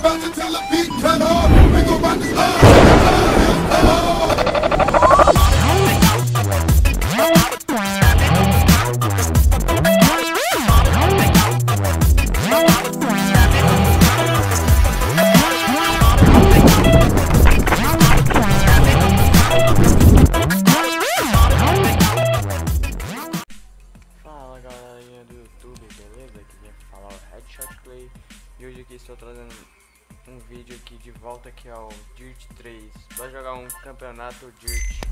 about to tell a beat cut off. Volta aqui ao Dirt 3 Vai jogar um campeonato Dirt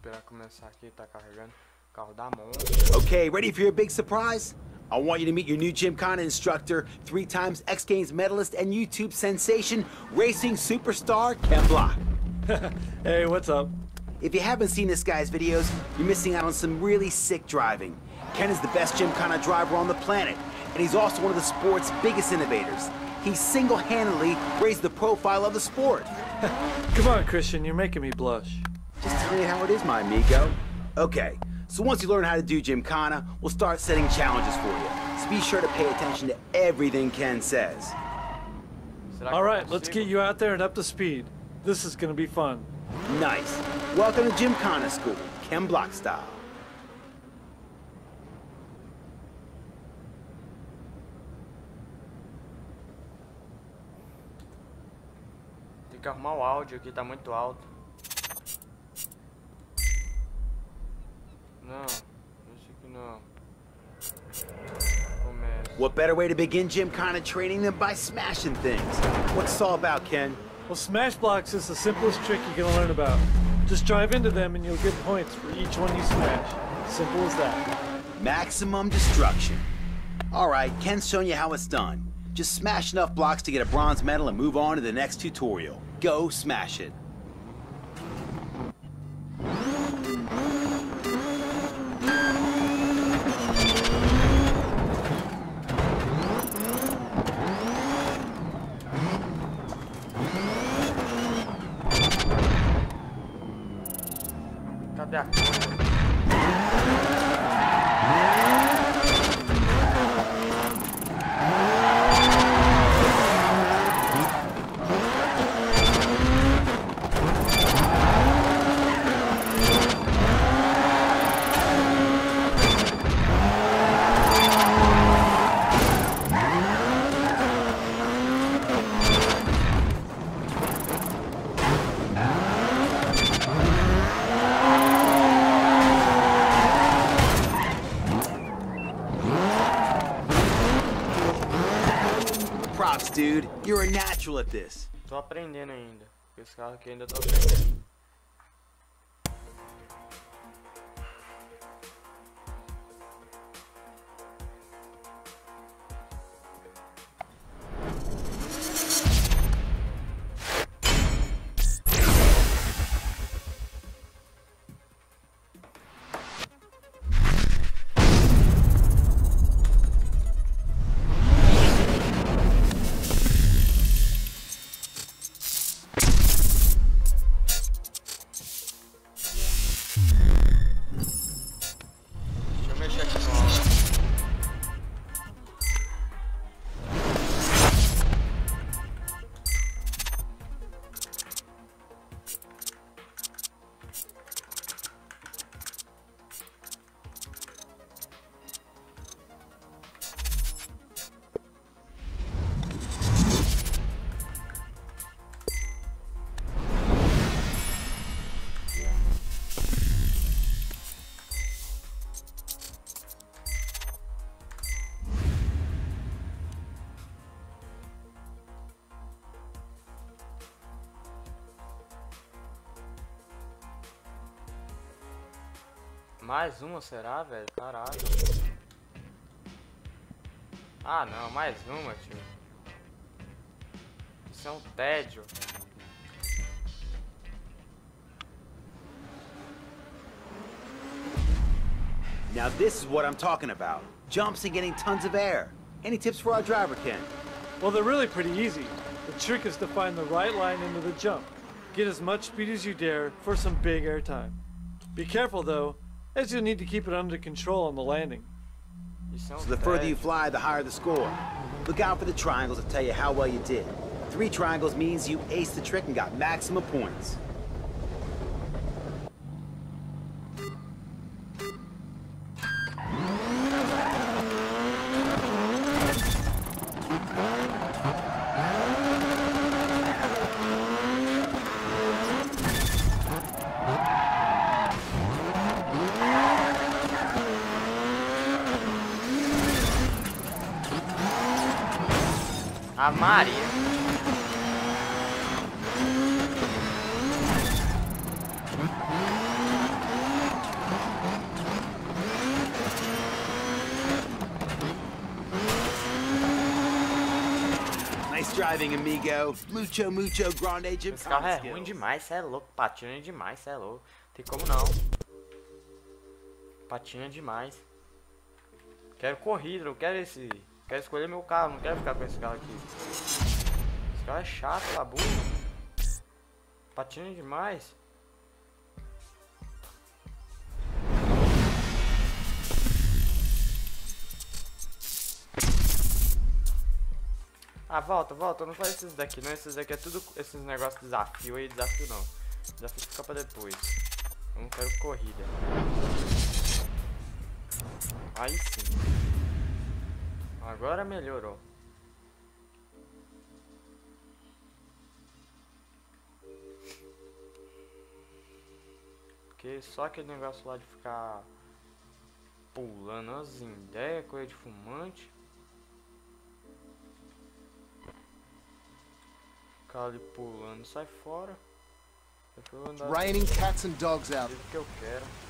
Esperar começar aqui, tá carregando Carro da monstro Okay, ready for your big surprise? I want you to meet your new Gymkhana instructor, three times X Games medalist and YouTube sensation, racing superstar Ken Block. Hey, what's up? If you haven't seen this guy's videos, you're missing out on some really sick driving. Ken is the best Gymkhana driver on the planet, and he's also one of the sport's biggest innovators. He single-handedly raised the profile of the sport. Come on, Christian, you're making me blush. Just tell you how it is, my amigo. Okay, so once you learn how to do Gymkhana, we'll start setting challenges for you. So be sure to pay attention to everything Ken says. Será que All eu right, let's get you out there and up to speed. This is gonna be fun. Nice. Welcome to Gymkhana School, Ken Block style. Tem que arrumar o áudio aqui, tá muito alto Não, isso aqui não Começa What better way to begin Gymkhana training than by smashing things? What's this all about, Ken? Well, smash blocks is the simplest trick you're gonna learn about. Just drive into them and you'll get points for each one you smash. Simple as that. Maximum destruction. Alright, Ken's showing you how it's done. Just smash enough blocks to get a bronze medal and move on to the next tutorial. Go smash it. This. Tô aprendendo ainda. Esse carro aqui ainda tô aprendendo. Mais uma, será, velho? Caralho. Ah não, mais uma, tio. Isso é um tédio. Now this is what I'm talking about. Jumps and getting tons of air. Any tips for our driver, Ken? Well, they're really pretty easy. The trick is to find the right line into the jump. Get as much speed as you dare for some big air time. Be careful though, as you'll need to keep it under control on the landing. Isso é So the further you fly, the higher the score. Look out for the triangles to tell you how well you did. Three triangles means you aced the trick and got maximum points. A Maria. Nice driving, amigo. Mucho, mucho grande Esse carro é ruim demais, cê é louco. Patina demais, cê é louco. Tem como não. Patina demais. Quero corrida, não quero esse. Quero escolher meu carro, não quero ficar com esse carro aqui. Esse carro é chato, tá burro. Patina demais. Ah, volta, volta, não faz esses daqui não, esses daqui é tudo esses negócios de desafio aí, desafio não. Desafio fica pra depois. Eu não quero corrida. Aí sim. Agora melhorou. Porque só aquele negócio lá de ficar pulando as ideias, coisa de fumante. Ficar ali pulando, sai fora. Raining cats and dogs out. que eu quero.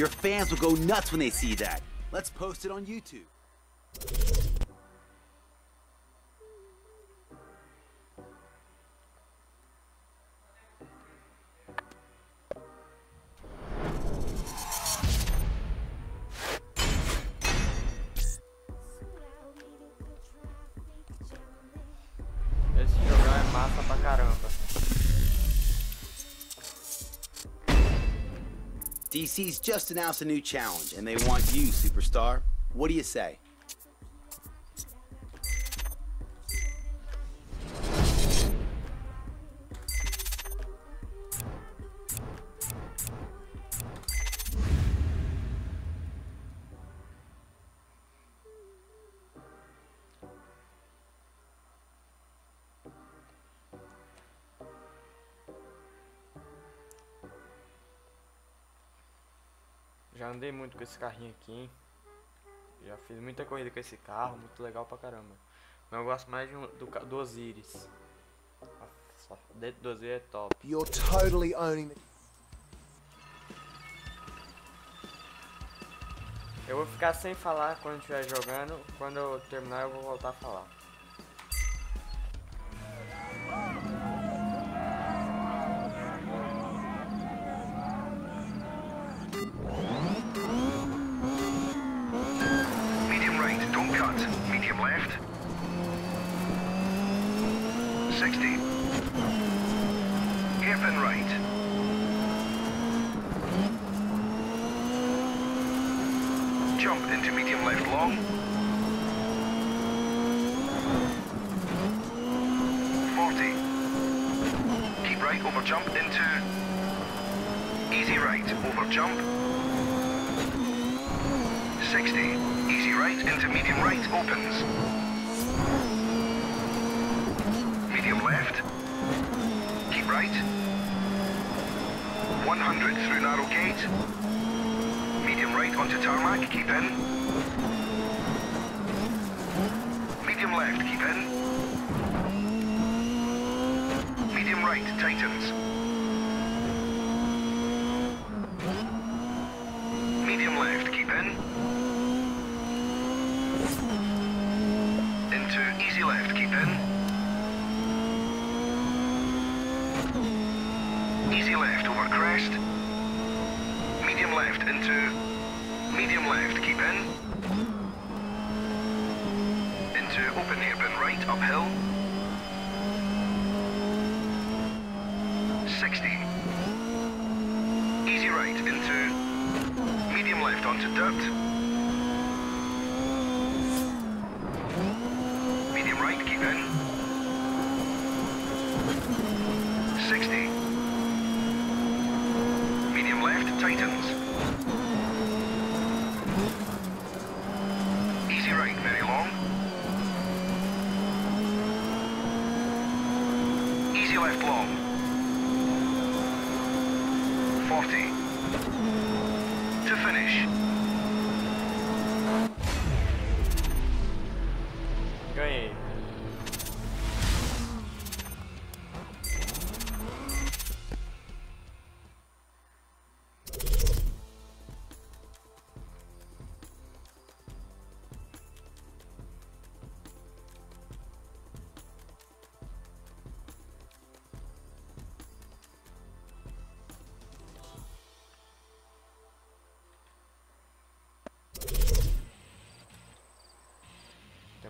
Your fans will go nuts when they see that. Let's post it on YouTube. DC's just announced a new challenge, and they want you, superstar. What do you say? Já andei muito com esse carrinho aqui, hein? Já fiz muita corrida com esse carro, muito legal pra caramba. Mas eu gosto mais de um, do, do Osiris. Nossa, Dentro do Osiris é top. You're totally owning Eu vou ficar sem falar quando estiver jogando. Quando eu terminar, eu vou voltar a falar. Jump into medium left long. 40. Keep right over jump into easy right over jump. 60. Easy right into medium right opens. Medium left. Keep right. 100 through narrow gate. Right onto tarmac, keep in. Medium left, keep in. Medium right, tightens. Medium left, keep in. Into easy left, keep in. Easy left over crest. Medium left into medium left, keep in. Into open hairpin right, uphill. 60. Easy right into medium left onto dirt. Medium right, keep in. 60. Medium left, tightens. Easy right, very long. Easy left long. 40. To finish.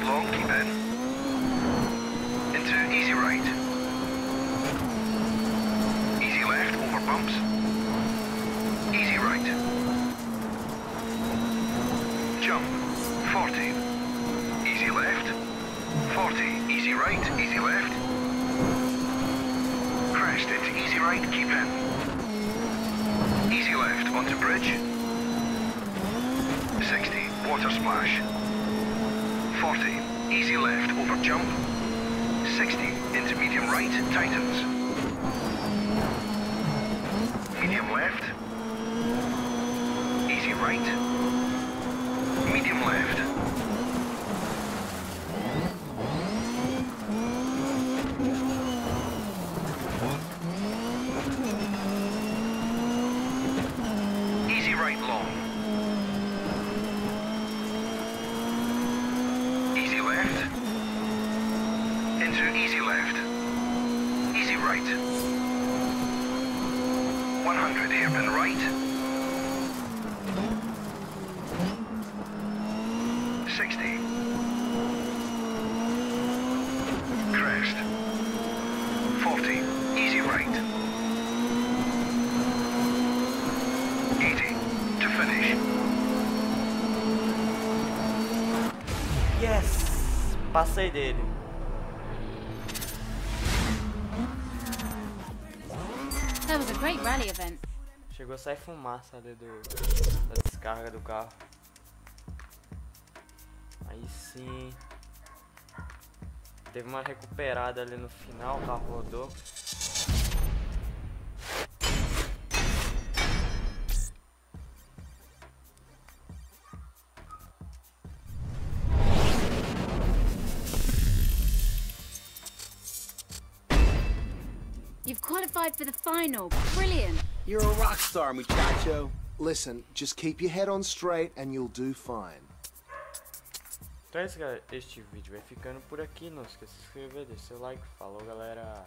long, keep in. Into easy right. Easy left, over bumps. Easy right. Jump. 40. Easy left. 40. Easy right, easy left. Crest into easy right, keep in. Easy left onto bridge. 60, water splash. 40, easy left over jump. 60, into medium right, tightens. Medium left. Easy right. Medium left. Easy right long. Easy left. Into easy left. Easy right. 100 hairpin right. 60. Crest. 40. Easy right. 80. To finish. Yes! Passei dele. That was a great rally event. Chegou a sair fumaça ali do, da descarga do carro. Aí sim. Teve uma recuperada ali no final, o carro rodou. qualified for the final. Brilliant. You're a rock star, muchacho. Listen, just keep your head on straight and you'll do fine. Então é isso, galera. Este vídeo vai ficando por aqui. Não esqueça de se inscrever, deixe seu like. Falou, galera.